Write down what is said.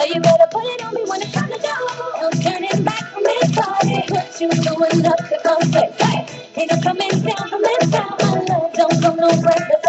So you better put it on me when it's time to go. No turning back from this party. What you going up the concert. Hey, ain't no coming down from this time. My love don't go nowhere.